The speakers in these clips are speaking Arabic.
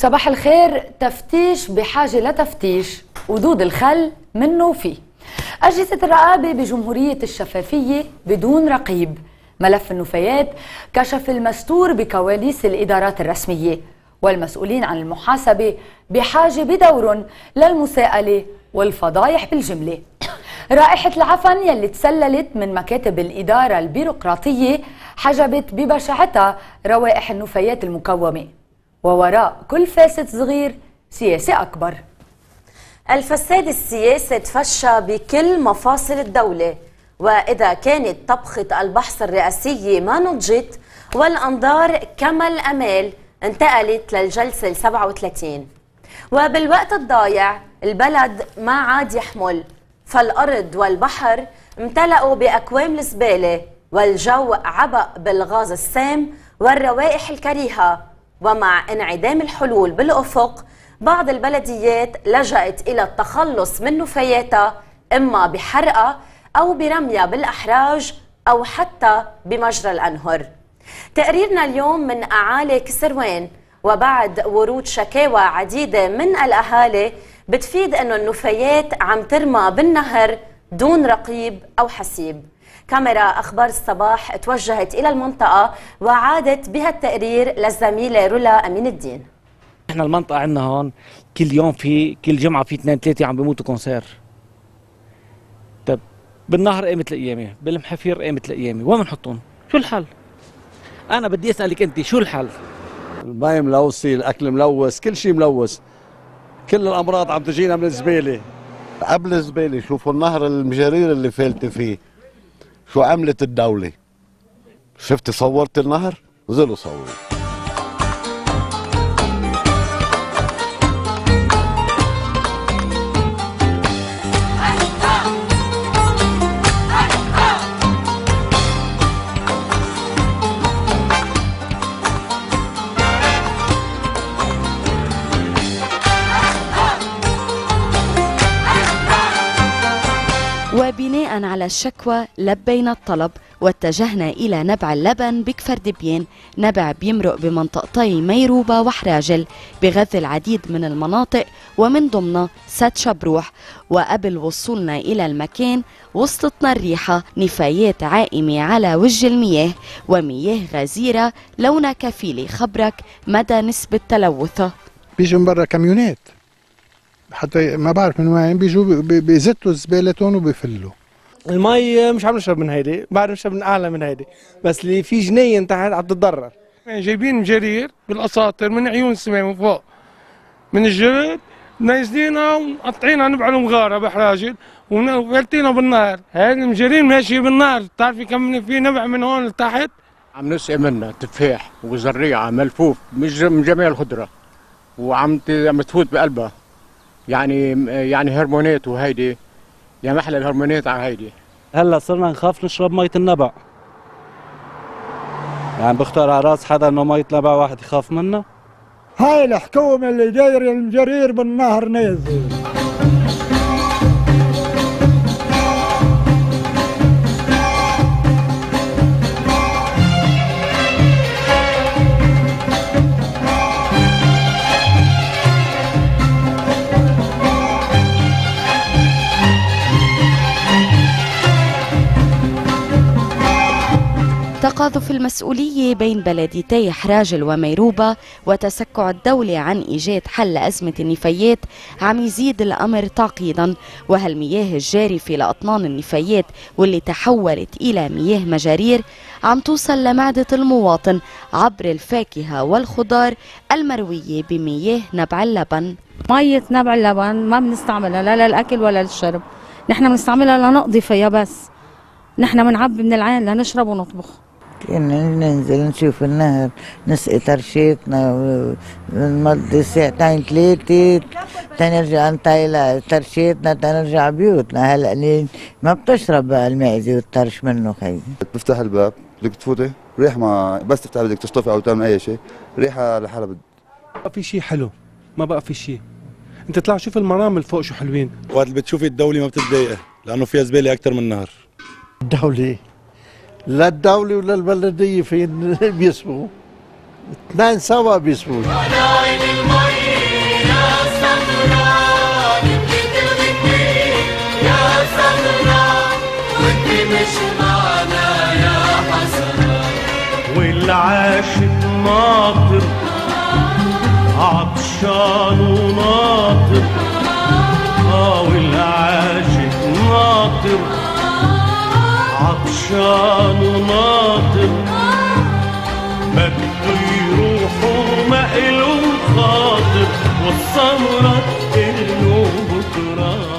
صباح الخير تفتيش بحاجة لتفتيش ودود الخل منه وفيه أجهزة الرقابة بجمهورية الشفافية بدون رقيب. ملف النفايات كشف المستور بكواليس الإدارات الرسمية. والمسؤولين عن المحاسبة بحاجة بدور للمساءلة والفضايح بالجملة. رائحة العفن يلي تسللت من مكاتب الإدارة البيروقراطية حجبت ببشاعتها روائح النفايات المكومة ووراء كل فاسد صغير سياسة أكبر. الفساد السياسي تفشى بكل مفاصل الدولة وإذا كانت طبخة البحث الرئاسية ما نضجت والأنظار كما الأمال انتقلت للجلسة ال 37 وبالوقت الضايع البلد ما عاد يحمل فالأرض والبحر امتلأوا بأكوام الزبالة والجو عبأ بالغاز السام والروائح الكريهة ومع انعدام الحلول بالأفق بعض البلديات لجأت إلى التخلص من نفاياتها إما بحرقها أو برميها بالأحراج أو حتى بمجرى الأنهر تقريرنا اليوم من أعالي كسروان وبعد ورود شكاوى عديدة من الأهالي بتفيد أنه النفايات عم ترمى بالنهر دون رقيب أو حسيب. كاميرا أخبار الصباح توجهت إلى المنطقة وعادت بها التقرير للزميلة رولا أمين الدين إحنا المنطقة عندنا هون كل يوم في كل جمعة في اثنين ثلاثة عم بيموتوا كونسير طيب بالنهر قامت القيامة بالمحافير قامت القيامة وين بنحطهم؟ شو الحل؟ أنا بدي أسألك أنت شو الحل؟ المي ملوثة الأكل ملوث كل شيء ملوث كل الأمراض عم تجينا من الزبالة قبل الزبالة شوفوا النهر المجارير اللي فالتة فيه شو عملت الدولة؟ شفت صورت النهر؟ نزلوا صوروا. الشكوى لبينا الطلب واتجهنا إلى نبع اللبن بكفر دبيان نبع بيمرق بمنطقتي ميروبة وحراجل بغذي العديد من المناطق ومن ضمنها سد شبروح. وقبل وصولنا إلى المكان وصلتنا الريحة نفايات عائمة على وجه المياه. ومياه غزيرة لونها كفيل يخبرك مدى نسبة تلوثها. بيجوا من برا كاميونات. حتى ما بعرف من وين بيجوا بي- بيزتوا زبالتهم وبيفلوا. المي مش عم نشرب من هيدي بعد نشرب من أعلى من هيدي. بس اللي في جنين تحت عم تتضرر. يعني جايبين مجارير بالاساطر من عيون السماء من فوق. من الجرد نازلينها ومقطعينها نبع المغارة بحراجل وفلتينها بالنهر. هاي المجارين ماشيه بالنهر. بتعرفي كم في نبع من هون لتحت؟ عم نسقي منها تفاح وزريعة ملفوف مش من جميع الخضرة. وعم تفوت بقلبها. يعني يعني هرمونات وهيدي. يا محلى الهرمونات على هيدي. هلا صرنا نخاف نشرب مية النبع. يعني بختار على راس حدا إنه مية نبع واحد يخاف منها هاي الحكومة اللي دايرة المجرير بالنهر نازل. تقاذف المسؤولية بين بلديتي حراجل وميروبة وتسكع الدولة عن إيجاد حل أزمة النفايات عم يزيد الأمر تعقيدا. وهالمياه الجارفة لأطنان النفايات واللي تحولت إلى مياه مجارير؟ عم توصل لمعدة المواطن عبر الفاكهة والخضار المروية بمياه نبع اللبن. مية نبع اللبن ما بنستعملها لا للأكل ولا للشرب. نحن بنستعملها لنقضي فيها بس. نحن بنعبي من العين لنشرب ونطبخ. كنا ننزل نشوف النهر نسقي ترشيتنا ونمضي ساعتين ثلاثة تنرجع نطيلا ترشيتنا تنرجع بيوتنا. هلأ ما بتشرب بقى المعزة والطرش منه خيي بتفتح الباب بدك تفوتي؟ ريح ما بس تفتح بدك تشطفي أو تعمل أي شيء. ريحه لحالها بد بقى في شيء حلو. ما بقى في شيء. أنت طلع شوف المرامل فوق شو حلوين. وقت اللي بتشوفي الدولة ما بتتضايقي لأنه فيها زبالة أكثر من النهر الدولة لا الدولة ولا البلدية فين بيسبوا اثنين سوا بيسبوا والعاشق ناطر عطشان وناطر. عطشان وناطر بده يروح وما إله خاطر والسمرة إله بكره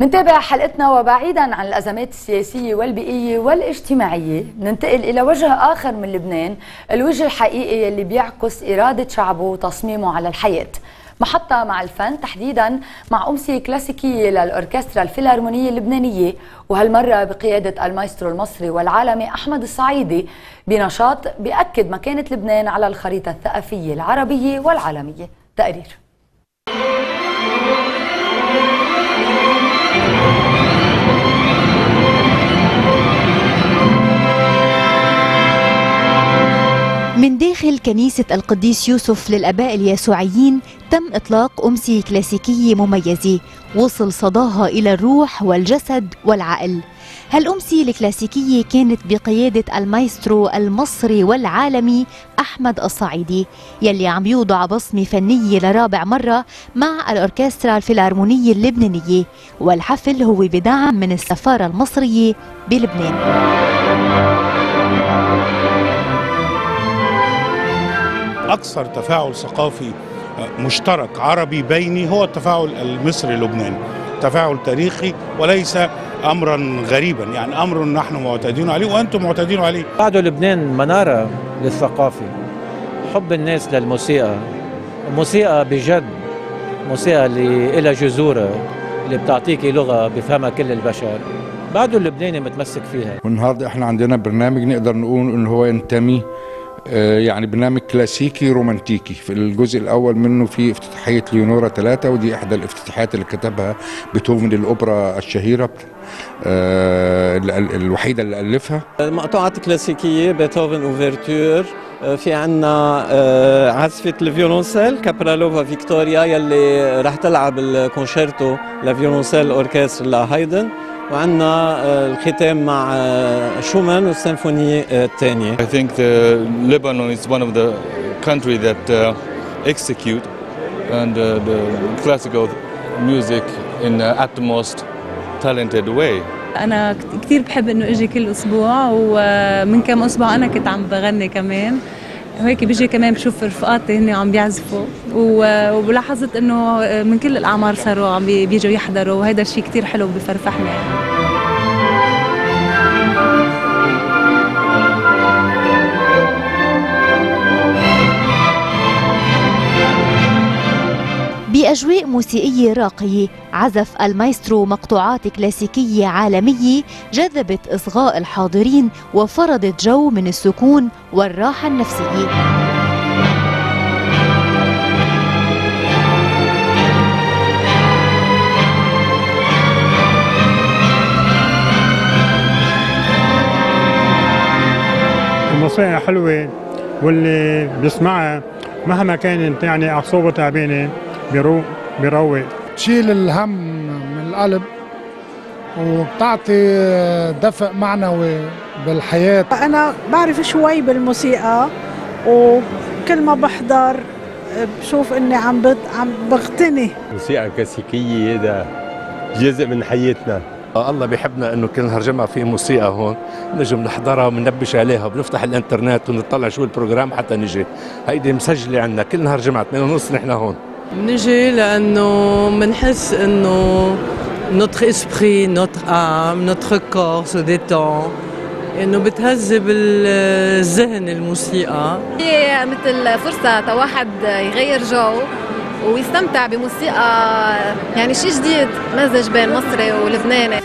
منتابع حلقتنا وبعيدا عن الأزمات السياسية والبيئية والاجتماعية. ننتقل إلى وجه آخر من لبنان الوجه الحقيقي اللي بيعكس إرادة شعبه وتصميمه على الحياة. محطة مع الفن تحديدا مع أمسية كلاسيكية للأوركسترا الفيلارمونية اللبنانية. وهالمرة بقيادة المايسترو المصري والعالمي أحمد الصعيدي بنشاط بيأكد مكانة لبنان على الخريطة الثقافية العربية والعالمية. تقرير. داخل كنيسة القديس يوسف للأباء اليسوعيين تم إطلاق أمسية كلاسيكية مميزة وصل صداها إلى الروح والجسد والعقل. هالأمسية الكلاسيكية كانت بقيادة المايسترو المصري والعالمي أحمد الصعيدي يلي عم يوضع بصمة فنية لرابع مرة مع الأوركسترا الفيلارمونية اللبنانية والحفل هو بدعم من السفارة المصرية بلبنان. أكثر تفاعل ثقافي مشترك عربي بيني هو التفاعل المصري اللبناني تفاعل تاريخي وليس أمرا غريبا يعني أمر نحن معتادين عليه وأنتم معتادين عليه. بعده لبنان منارة للثقافة حب الناس للموسيقى موسيقى بجد موسيقى اللي لها جذور اللي بتعطيكي لغة بفهمها كل البشر. بعده اللبناني متمسك فيها. والنهاردة إحنا عندنا برنامج نقدر نقول إنه هو ينتمي آه، يعني برنامج كلاسيكي رومانتيكي. في الجزء الأول منه في افتتاحية ليونورا ثلاثة ودي إحدى الافتتاحات اللي كتبها بيتهوفن الاوبرا الشهيرة آه، ال- ال- الوحيدة اللي ألفها. مقطوعات كلاسيكية بيتهوفن أوفرتور في عنا آه، عزفة الفيولونسيل كابرالوفا فيكتوريا يلي رح تلعب ال concerto ل violoncelle orchestre ل Haydn. وعنا آه، الختام مع آه، شومان والسيمفونية آه، الثانية I think the Lebanon is one of the country that uh, execute and uh, the classical music in uh, at the most talented way. أنا كتير بحب إنه إجي كل أسبوع ومن كم أسبوع أنا كنت عم بغني كمان وهيك بيجي كمان بشوف رفقاتي هن عم بيعزفوا. ولاحظت إنه من كل الأعمار صاروا عم بي- بيجوا يحضروا وهذا الشيء كتير حلو بفرفحني. بأجواء موسيقية راقية عزف المايسترو مقطوعات كلاسيكية عالمية جذبت إصغاء الحاضرين وفرضت جو من السكون والراحة النفسية. الموسيقى حلوة واللي بيسمعها مهما كانت يعني أعصابه تعبانة. بيروق بيروق. تشيل الهم من القلب وبتعطي دفء معنوي بالحياة. أنا بعرف شوي بالموسيقى وكل ما بحضر بشوف إني عم بت... عم بغتني. موسيقى كلاسيكية ده جزء من حياتنا. الله بيحبنا إنه كل نهار جمعة في موسيقى هون نجي بنحضرها وبننبش عليها وبنفتح الإنترنت ونطلع شو البروجرام حتى نجي. هيدي مسجلة عندنا. كل نهار جمعة 8 ونص نحن هون. نجي لأنه بنحس إنه notre esprit, notre âme, notre corps se détend. إنه بتهذب الذهن الموسيقى. هي مثل فرصة تواحد يغير جو ويستمتع بموسيقى يعني شيء جديد مزج بين مصري ولبناني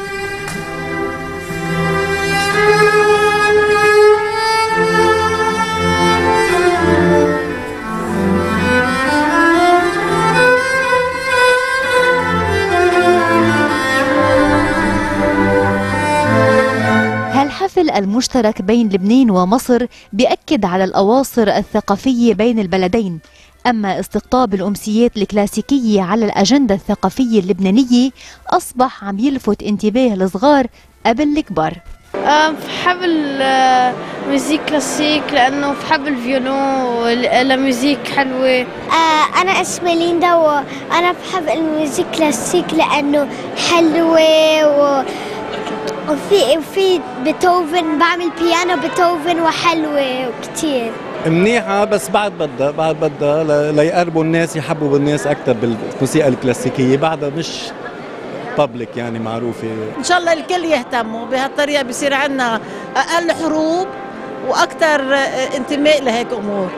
المشترك بين لبنان ومصر بيأكد على الأواصر الثقافية بين البلدين. أما استقطاب الأمسيات الكلاسيكية على الأجندة الثقافية اللبنانية أصبح عم يلفت انتباه الصغار قبل الكبار. بحب الموسيقى كلاسيك لأنه بحب ال violon الموسيقى حلوة. آه أنا اسمي ليندا وأنا بحب الموسيقى كلاسيك لأنه حلوة و... وفي وفي بيتهوفن بعمل بيانو بيتهوفن وحلوة وكتير. منيحة بس بعد بدها بعد بدها ليقربوا الناس يحبوا بالناس أكثر بالموسيقى الكلاسيكية. بعدها مش بابليك يعني معروفة. إن شاء الله الكل يهتموا. بهالطريقة بصير عندنا أقل حروب وأكثر انتماء لهيك أمور.